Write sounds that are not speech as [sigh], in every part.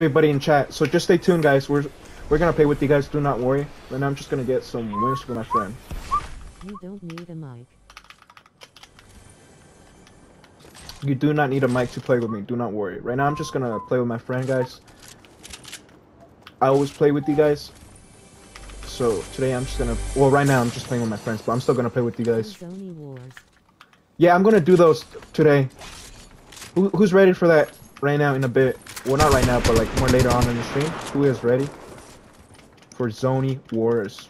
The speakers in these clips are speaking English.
everybody in chat. So just stay tuned, guys. We're we're gonna play with you guys. Do not worry. And I'm just gonna get some wins for my friend. You don't need a mic. You do not need a mic to play with me. Do not worry. Right now, I'm just gonna play with my friend, guys. I always play with you guys. So today, I'm just gonna. Well, right now, I'm just playing with my friends, but I'm still gonna play with you guys. Yeah, I'm gonna do those today. Who, who's ready for that right now in a bit? Well, not right now, but like more later on in the stream. Who is ready for Zony Wars?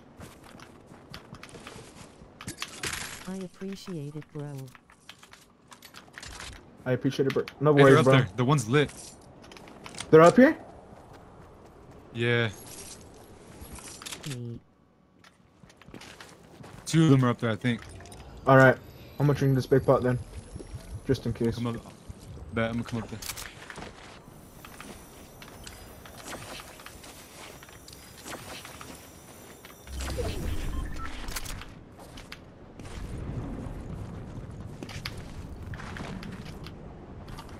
I appreciate it, bro. I appreciate it, bro. No Hey, they're worries, up bro. there. The one's lit. They're up here. Yeah. Me. Two of them are up there, I think. All right, I'm gonna drink this big pot then, just in case. Come up. Bet I'm gonna come up there.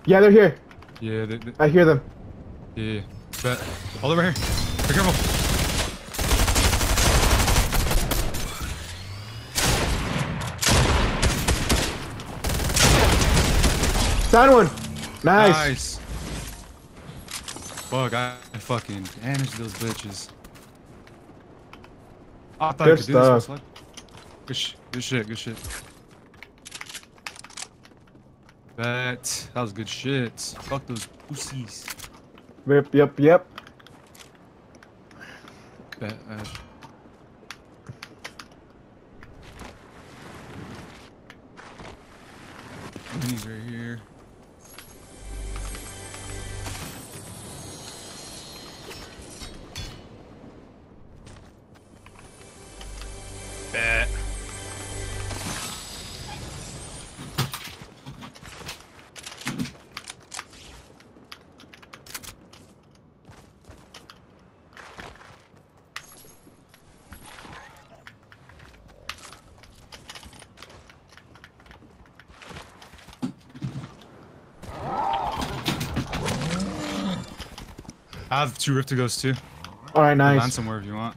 Yeah, they're here. Yeah, they, they, I hear them. yeah, but Bet. over here. Be careful. Found one. Nice. Nice. Fuck, I, I fucking damaged those bitches. I thought I Good could do this stuff. Good, sh good shit, good shit. Bet. That was good shit. Fuck those pussies. Yep, yep, yep. Bet. Uh, Minis right here. I have two rift to goes too. All right, nice. Land somewhere if you want.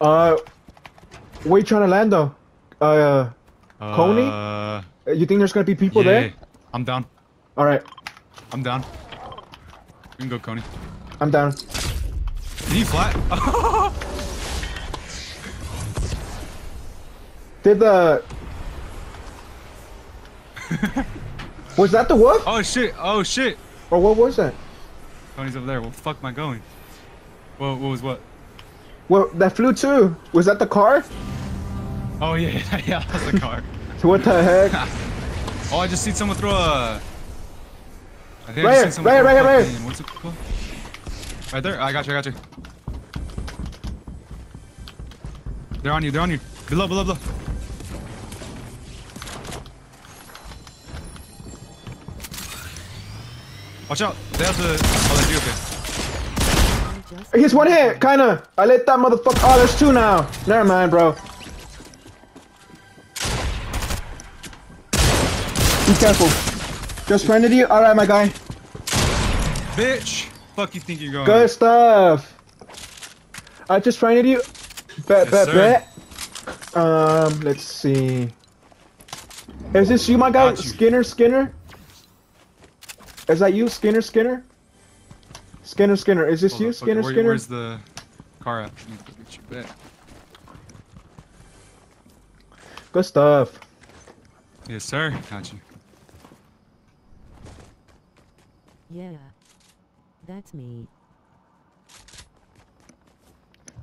Uh, where you trying to land though? Uh, Coney? Uh, you think there's gonna be people yeah, there? I'm down. All right, I'm down. You can go, Coney. I'm down. Did you flat? [laughs] Did the? [laughs] was that the wolf oh shit! Oh shit! or what was that? Coney's over there. Well, fuck I going? What, what was what? Well, that flew too. Was that the car? Oh yeah, [laughs] yeah, that was the car. [laughs] What the heck? [laughs] oh, I just seen someone throw a. I think Right I here, just right throw here, a right here, fucking- What's it called? Right there. I got you. I got you. They're on you. They're on you. Below, below, below. Watch out. There's the. Oh, they do. Okay. He's one hit, kinda. I let that motherfucker. Oh, there's two now. Never mind, bro. Be careful. Just friended you. All right, my guy. Bitch. Fuck you think you're going? Good stuff. I just friended you. Bet, Yes, bet, bet. Um, let's see. Is this you, my guy? You. Skinner, Skinner. Is that you, Skinner, Skinner? Skinner, Skinner. Is this Hold you, on, fuck it, Skinner, where- Skinner? Where's the car at? Let me go get you back. Good stuff. Yes, sir. Got you. Yeah. That's me.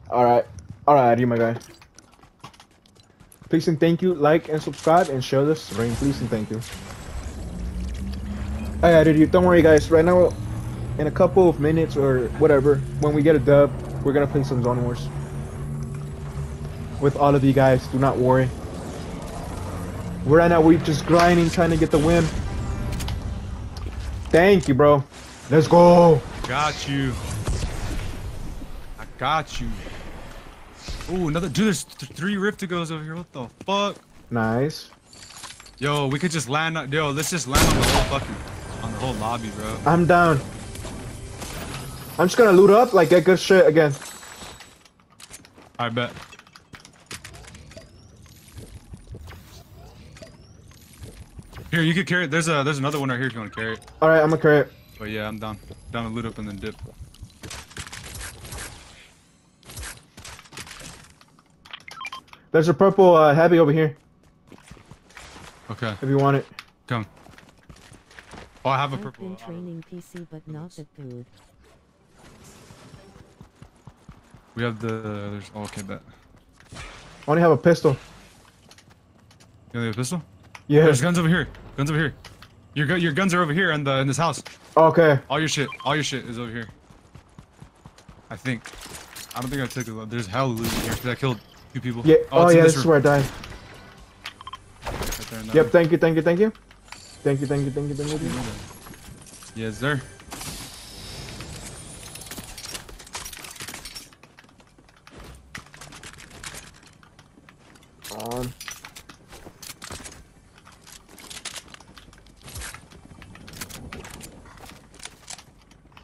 All right, all right, you, my guy. Please and thank you. Like and subscribe and share this stream. Please and thank you. I added you. Don't worry, guys. Right now, in a couple of minutes or whatever, when we get a dub, we're gonna play some Zone Wars with all of you guys. Do not worry. We're right now, we're just grinding, trying to get the win. Thank you, bro. Let's go. Got you. I got you. Ooh, another dude. There's th three rift to goes over here. What the fuck? Nice. Yo, we could just land on. Yo, let's just land on the whole fucking whole lobby, bro. I'm down. I'm just gonna loot up, like get good shit again. I bet. Here, you could carry it. There's a there's another one right here if you want to carry it. All right, I'm gonna carry it. But yeah, I'm down. Down to loot up and then dip. There's a purple uh, heavy over here Okay, if you want it. come. Oh, I have a I've purple. been training PC but not the food. We have the. There's. Oh, okay, bet. I only have a pistol. You only have a pistol? Yeah. There's guns over here. Guns over here. Your gu- your guns are over here in the in this house. Okay. All your shit. All your shit is over here. I think. I don't think I took a lot. There's hell loot here because I killed two people. Yeah. Oh, it's oh, in yeah. this This is where I died. Right there in Yep. room. Thank you. Thank you. Thank you. Thank you. Thank you. Thank you. Thank you. Yes, sir. On.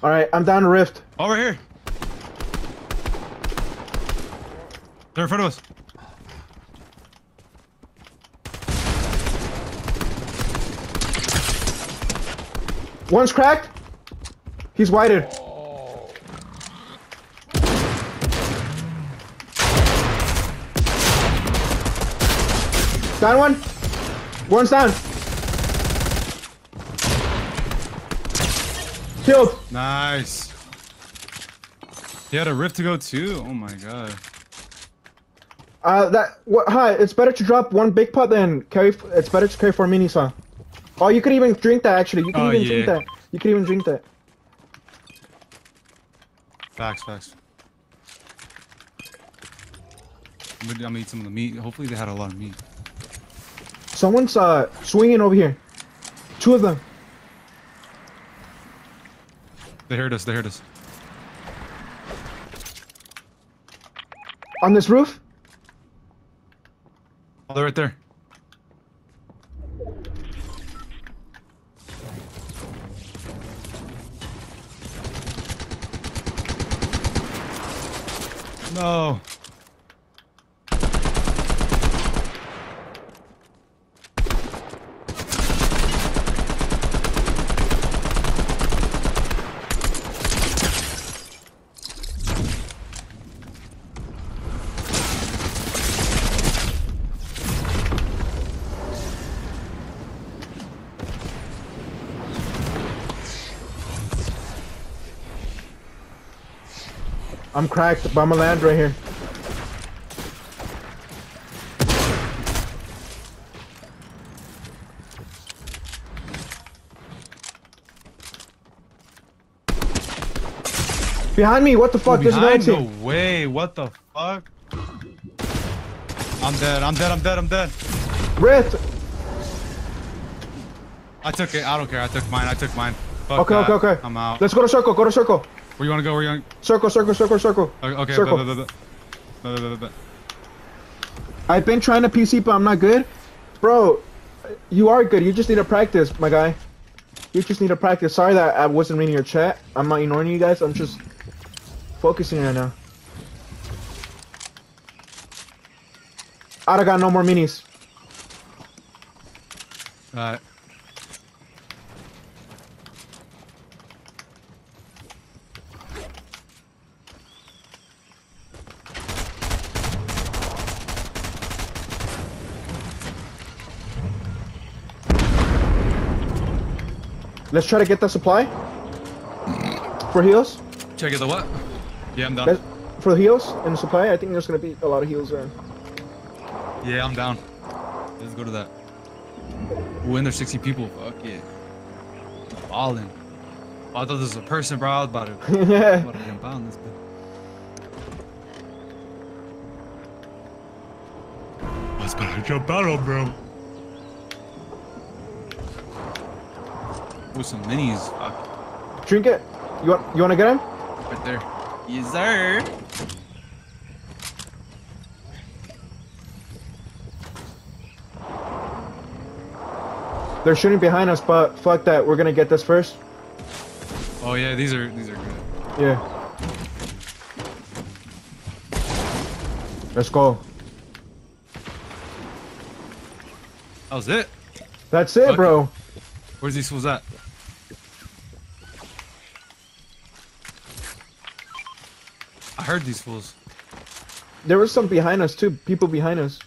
All right, I'm down to Rift. Over here. They're in front of us. One's cracked. He's whited. Down one. One's down. Killed. Nice. He had a rift to go too. Oh my god. Uh, that what? Hi. It's better to drop one big pot than carry. It's better to carry four minis, huh? Oh, you could even drink that. Actually, you can Oh, even drink that. You can even drink that. Facts, facts. I'm gonna, I'm gonna eat some of the meat. Hopefully they had a lot of meat. Someone's uh swinging over here. Two of them. They heard us. They heard us. On this roof? Oh, they're right there. No. I'm cracked, but I'm gonna land right here. Behind me, what the fuck? There's another Behind? team. No way. What the fuck? I'm dead. I'm dead. I'm dead. I'm dead. Rift! I took it. I don't care. I took mine. I took mine. Fuck Okay, that. okay, okay. I'm out. Let's go to circle, go to circle. Where you want to go? Where you want? Circle, circle, circle, circle. Okay. okay Circle. Bet, bet, bet, bet. I've been trying to PC, but I'm not good. Bro, you are good. You just need to practice, my guy. You just need to practice. Sorry that I wasn't reading your chat. I'm not ignoring you guys. I'm just focusing right now. I don't got no more minis. Alright. Let's try to get the supply. For heals. Check it. The what? Yeah, I'm Let's, down. for the heals and the supply, I think there's gonna be a lot of heals there. Yeah, I'm down. Let's go to that. Ooh, and there's 60 people. Fuck yeah. Ballin'. Oh, I thought this was a person, bro. I was about to, yeah. [laughs] about to jump out on this bitch. I was about to jump out on, bro. With some minis. Fuck. Drink it. You want? You want to get him? Right there. Yes, sir. They're shooting behind us, but fuck that. We're gonna get this first. Oh yeah, these are these are good. Yeah. Let's go. That was it. That's it, Fuck bro. Where's these fools at? I heard these fools. There was some behind us too. People behind us.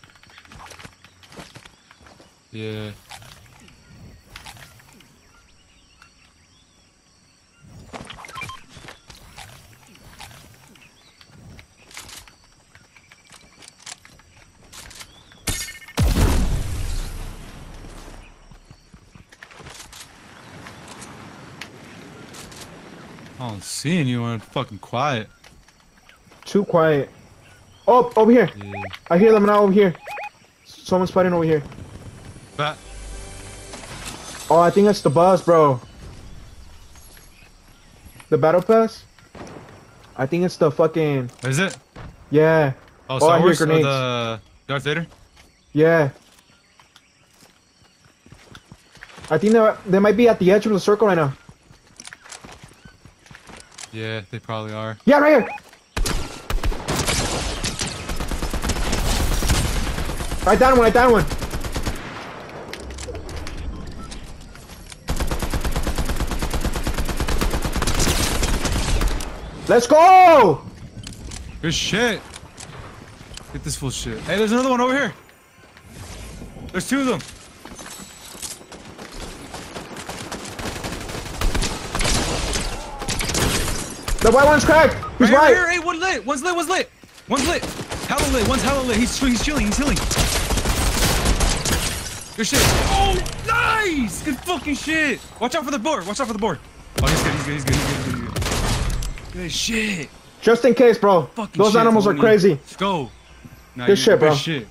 Yeah. I don't see anyone fucking quiet. Too quiet. Oh, over here. I hear them now over here. Someone's fighting over here. But Oh, I think that's the boss, bro. The battle pass? I think it's the fucking is it? yeah, Oh, Oh, I Star hear or oh, grenades. the Darth Vader? yeah. I think they they might be at the edge of the circle right now. Yeah, they probably are. Yeah, right here. Right down one, right down one. Let's go! Good shit. Get this full shit. Hey, there's another one over here. There's two of them. The white one's cracked. He's right right here. Hey, one lit. One's lit. One's lit. One's lit. Hella lit. One's hella lit. He's, he's chilling. He's healing. Good shit. Oh, nice. Good fucking shit. Watch out for the board. Watch out for the board. Oh, he's good. He's good. He's good. He's good. He's good. Good shit. Just in case, bro. Fucking Those shit, animals are crazy. Let's go. Nah, Good shit, bro. Good shit.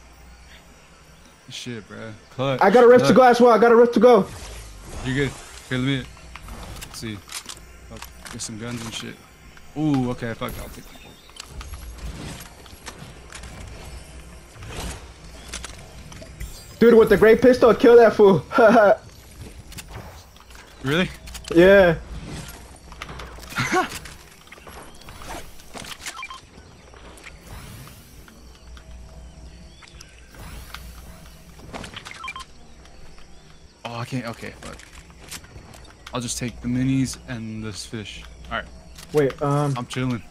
Good shit, bro. Clutch. I got a rift to go as well. I got a rift to go. You good? Here, let me. Let's see. Oh, get some guns and shit. Ooh, okay, fuck. I'll take. Dude, with the great pistol, kill that fool. [laughs] Really? yeah. [laughs] Oh, I can't. Okay, fuck. I'll just take the minis and this fish. All right, Wait, um, I'm chilling.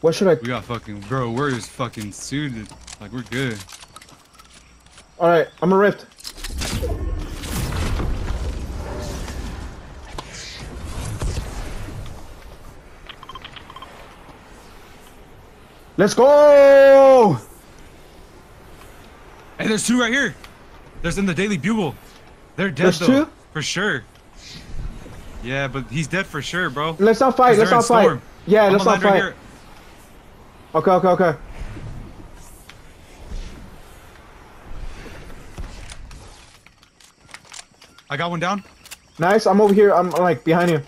what should I? We got fucking bro. We're just fucking suited. Like we're good. All right, I'm a rift. Let's go! Hey, there's two right here. There's in the Daily Bugle. They're dead There's though. two? For sure. Yeah, but he's dead for sure, bro. Let's not fight. Let's not fight. Yeah, I'm let's not right fight. Okay, okay, okay. I got one down. Nice. I'm over here. I'm like behind you.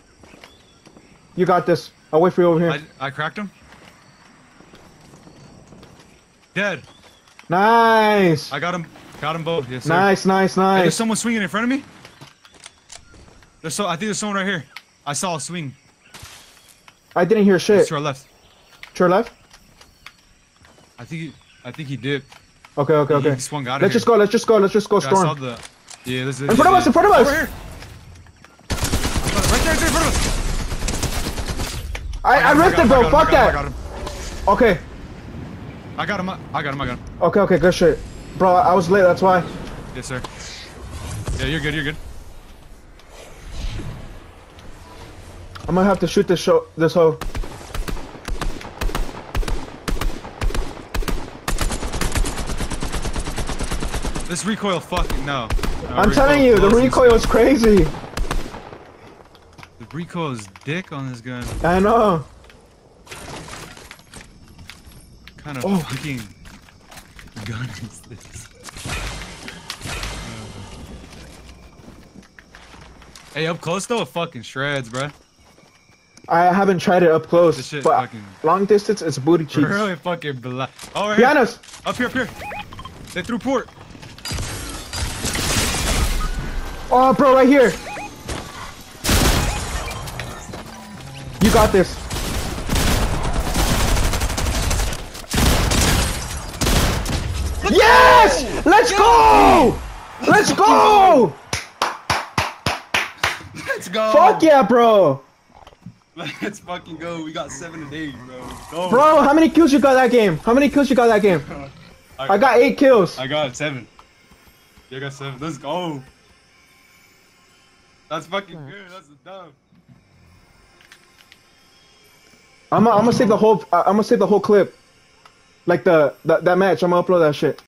You got this. I'll wait for you over here. I, I cracked him. Dead. Nice. I got him. Got him both. Yes, sir. Nice, nice, Hey, there's someone swinging in front of me. There's so I think there's someone right here. I saw a swing. I didn't hear shit. It's to our left. To your left? I think he, I think he did. Okay, okay, He okay. swung out Let's here. just go. Let's just go. Let's just go. Yeah, I saw Storm. the. Yeah, this is. In front of us. In front of us. Over here. Right there, right there, in front of us. I, I, him, ripped him, bro. I Fuck I that. Okay. I got him. I got him. I got him. Okay, okay. Good shit. Bro, I was late. That's why. Yes, sir. Yeah, you're good. You're good. I'm gonna have to shoot this show. This hoe. This recoil, fucking no. I'm telling you, the recoil is crazy. The recoil is dick on this gun. I know. What kind of Oh. fucking gun [laughs] is this? Hey, up close though, it fucking shreds, bruh. I haven't tried it up close, This shit but fucking- long distance, it's booty cheeks. Really fucking bla- Oh, right here. us. Up here, up here. They threw port. Oh, bro, right here. You got this. Let's yes! Go! Let's go! Let's go! Let's go! Fuck yeah, bro! Let's fucking go. We got seven today, bro. Go. Bro, how many kills you got that game? How many kills you got that game? I, I got eight kills. I got seven. You got seven. Let's go. That's fucking good. That's a dub. I'm gonna I'm gonna save the whole I'm gonna save the whole clip. Like the, the that match. I'm gonna upload that shit.